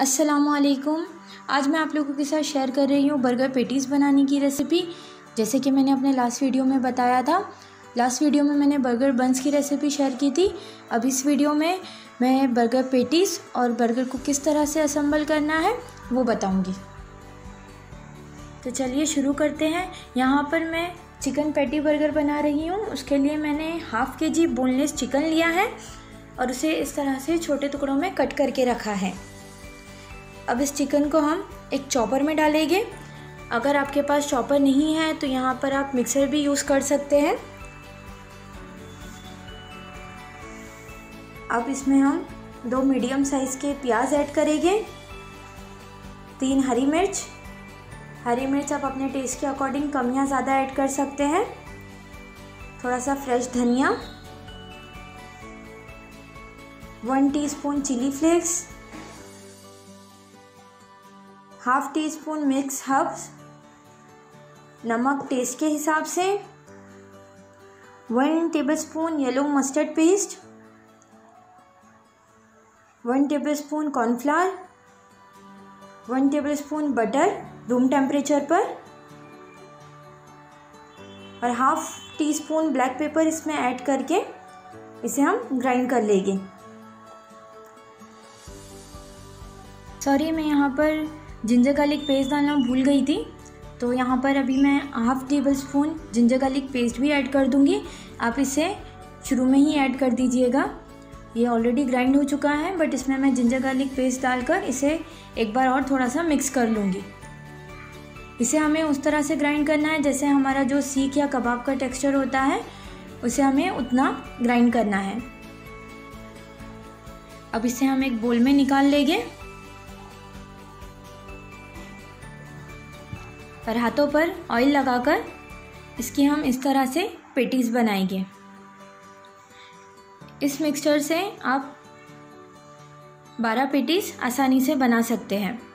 असलकुम आज मैं आप लोगों के साथ शेयर कर रही हूँ बर्गर पेटीज़ बनाने की रेसिपी जैसे कि मैंने अपने लास्ट वीडियो में बताया था लास्ट वीडियो में मैंने बर्गर बंस की रेसिपी शेयर की थी. अब इस वीडियो में मैं बर्गर पेटीज़ और बर्गर को किस तरह से असम्बल करना है, वो बताऊँगी. तो चलिए शुरू करते हैं. यहाँ पर मैं चिकन पैटी बर्गर बना रही हूँ. उसके लिए मैंने हाफ़ के जी बोनलेस चिकन लिया है और उसे इस तरह से छोटे टुकड़ों में कट करके रखा है। अब इस चिकन को हम एक चॉपर में डालेंगे। अगर आपके पास चॉपर नहीं है तो यहाँ पर आप मिक्सर भी यूज़ कर सकते हैं। अब इसमें हम दो मीडियम साइज़ के प्याज ऐड करेंगे। तीन हरी मिर्च। हरी मिर्च आप अपने टेस्ट के अकॉर्डिंग कम या ज़्यादा ऐड कर सकते हैं। थोड़ा सा फ्रेश धनिया। One teaspoon chili flakes. Half teaspoon mix herbs, नमक टेस्ट के हिसाब से, one tablespoon yellow mustard paste one tablespoon cornflour one tablespoon butter room temperature पर, और half teaspoon black pepper इसमें ऐड करके इसे हम ग्राइंड कर लेंगे। सॉरी मैं यहाँ पर जिंजर गार्लिक पेस्ट डालना भूल गई थी। तो यहाँ पर अभी मैं half tablespoon ginger garlic paste भी ऐड कर दूँगी। आप इसे शुरू में ही ऐड कर दीजिएगा। ये ऑलरेडी ग्राइंड हो चुका है बट इसमें मैं जिंजर गार्लिक पेस्ट डालकर इसे एक बार और थोड़ा सा मिक्स कर लूँगी। इसे हमें उस तरह से ग्राइंड करना है जैसे हमारा जो सीख या कबाब का टेक्सचर होता है, उसे हमें उतना ग्राइंड करना है। अब इसे हम एक बोल में निकाल लेंगे। और हाथों पर ऑयल लगाकर इसकी हम इस तरह से पेटीज़ बनाएँगे। इस मिक्सचर से आप 12 पेटीज़ आसानी से बना सकते हैं।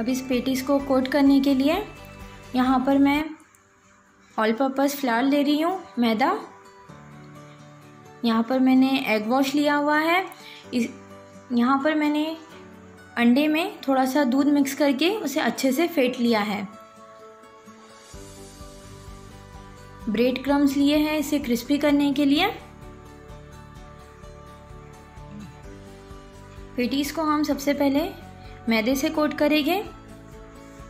अब इस पेटीज़ को कोट करने के लिए यहाँ पर मैं ऑल पर्पज़ फ्लावर ले रही हूँ, मैदा। यहाँ पर मैंने एग वॉश लिया हुआ है। इस, यहाँ पर मैंने अंडे में थोड़ा सा दूध मिक्स करके उसे अच्छे से फेंट लिया है। ब्रेड क्रम्स लिए हैं इसे क्रिस्पी करने के लिए। पेटीज़ को हम सबसे पहले मैदे से कोट करेंगे,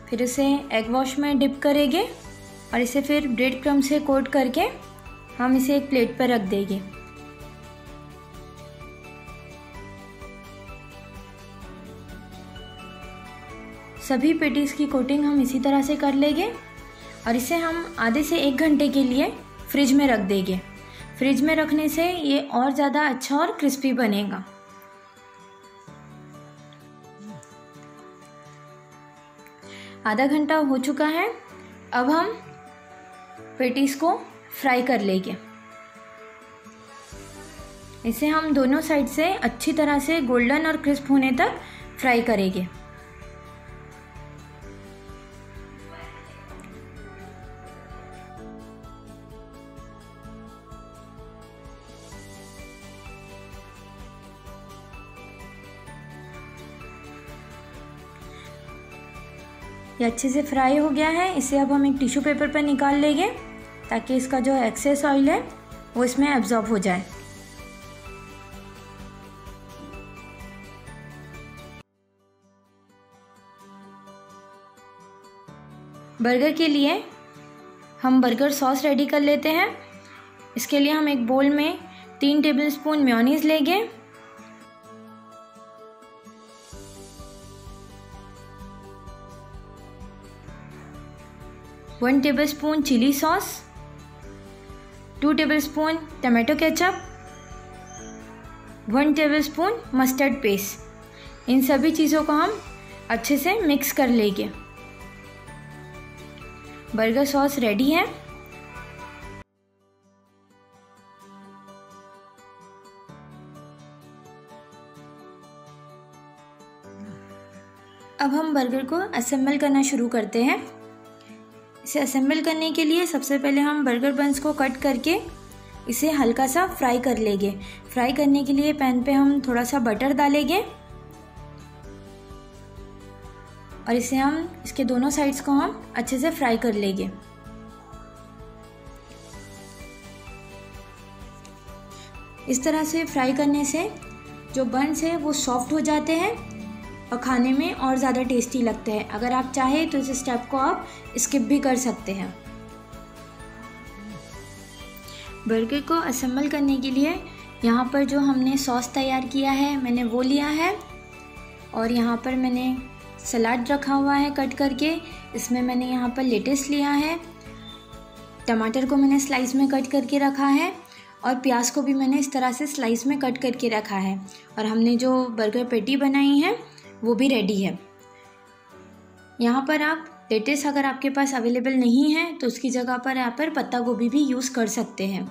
फिर इसे एग वॉश में डिप करेंगे और इसे फिर ब्रेड क्रम से कोट करके हम इसे एक प्लेट पर रख देंगे। सभी पेटीज़ की कोटिंग हम इसी तरह से कर लेंगे और इसे हम आधे से एक घंटे के लिए फ्रिज में रख देंगे। फ्रिज में रखने से ये और ज़्यादा अच्छा और क्रिस्पी बनेगा। आधा घंटा हो चुका है। अब हम पेटीज़ को फ्राई कर लेंगे। इसे हम दोनों साइड से अच्छी तरह से गोल्डन और क्रिस्प होने तक फ्राई करेंगे। ये अच्छे से फ्राई हो गया है। इसे अब हम एक टिश्यू पेपर पर निकाल लेंगे ताकि इसका जो एक्सेस ऑयल है, वो इसमें एब्जॉर्ब हो जाए। बर्गर के लिए हम बर्गर सॉस रेडी कर लेते हैं। इसके लिए हम एक बोल में तीन टेबल स्पून लेंगे। One tablespoon chili sauce, two tablespoon tomato ketchup, one tablespoon mustard paste. इन सभी चीज़ों को हम अच्छे से मिक्स कर लेंगे। बर्गर सॉस रेडी है। अब हम बर्गर को असेंबल करना शुरू करते हैं। इसे असेंबल करने के लिए सबसे पहले हम बर्गर बंस को कट करके इसे हल्का सा फ्राई कर लेंगे। फ्राई करने के लिए पैन पे हम थोड़ा सा बटर डालेंगे। और इसे हम, इसके दोनों साइड्स को हम अच्छे से फ्राई कर लेंगे। इस तरह से फ्राई करने से जो बंस है वो सॉफ्ट हो जाते हैं। और खाने में और ज़्यादा टेस्टी लगते हैं। अगर आप चाहें तो इस स्टेप को आप स्किप भी कर सकते हैं। बर्गर को असेंबल करने के लिए यहाँ पर जो हमने सॉस तैयार किया है, मैंने वो लिया है। और यहाँ पर मैंने सलाद रखा हुआ है कट करके। इसमें मैंने यहाँ पर लेटेस्ट लिया है। टमाटर को मैंने स्लाइस में कट करके रखा है। और प्याज को भी मैंने इस तरह से स्लाइस में कट करके रखा है। और हमने जो बर्गर पेटी बनाई है वो भी रेडी है। यहाँ पर आप लेटेस्ट अगर आपके पास अवेलेबल नहीं है तो उसकी जगह पर यहाँ पर पत्ता गोभी भी यूज़ कर सकते हैं।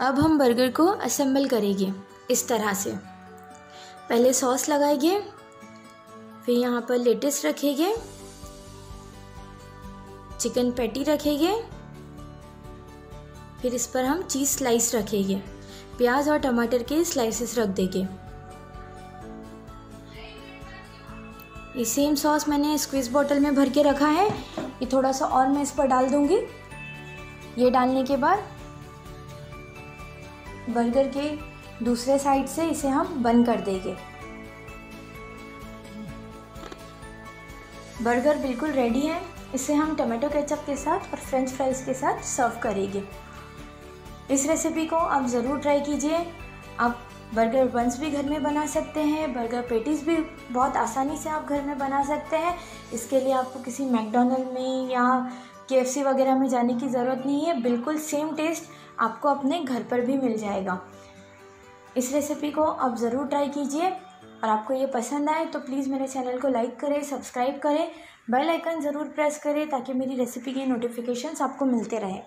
अब हम बर्गर को असेंबल करेंगे इस तरह से। पहले सॉस लगाएँगे, फिर यहाँ पर लेटेस्ट रखेंगे। चिकन पैटी रखेंगे। फिर इस पर हम चीज़ स्लाइस रखेंगे। प्याज और टमाटर के स्लाइसेस रख देंगे। ये सेम सॉस मैंने स्क्वीज़ बॉटल में भर के रखा है। ये थोड़ा सा और मैं इस पर डाल दूँगी। ये डालने के बाद बर्गर के दूसरे साइड से इसे हम बंद कर देंगे। बर्गर बिल्कुल रेडी है। इसे हम टमाटो केचप के साथ और फ्रेंच फ्राइज़ के साथ सर्व करेंगे। इस रेसिपी को आप ज़रूर ट्राई कीजिए। आप बर्गर बंस भी घर में बना सकते हैं, बर्गर पेटीज़ भी बहुत आसानी से आप घर में बना सकते हैं। इसके लिए आपको किसी मैकडोनल्ड में या के वगैरह में जाने की ज़रूरत नहीं है, बिल्कुल सेम टेस्ट आपको अपने घर पर भी मिल जाएगा। इस रेसिपी को आप ज़रूर ट्राई कीजिए। और आपको ये पसंद आए तो प्लीज़ मेरे चैनल को लाइक करें सब्सक्राइब करें। बेल आइकन ज़रूर प्रेस करें ताकि मेरी रेसिपी के नोटिफिकेशंस आपको मिलते रहें।